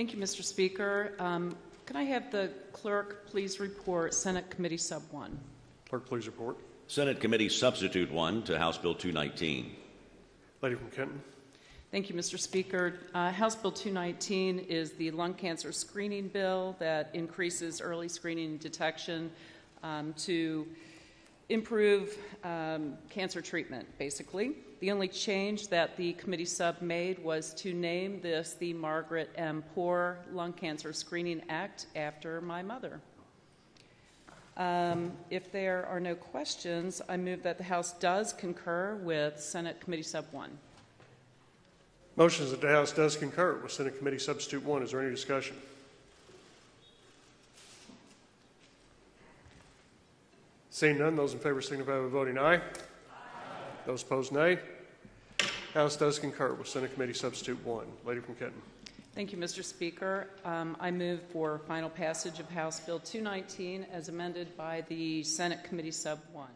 Thank you, Mr. Speaker. Um, Can I have the clerk please report Senate Committee Sub 1? Clerk, please report. Senate Committee Substitute 1 to House Bill 219. Lady from Kenton. Thank you, Mr. Speaker. Uh, House Bill 219 is the lung cancer screening bill that increases early screening and detection um, to improve um, cancer treatment, basically. The only change that the committee sub made was to name this the Margaret M. Poor Lung Cancer Screening Act after my mother. Um, if there are no questions, I move that the House does concur with Senate Committee Sub 1. Motion that the House does concur with Senate Committee Substitute 1. Is there any discussion? Seeing none, those in favor signify by voting aye. Those opposed, nay. House does concur with Senate Committee Substitute 1. Lady from Kenton. Thank you, Mr. Speaker. Um, I move for final passage of House Bill 219 as amended by the Senate Committee Sub 1.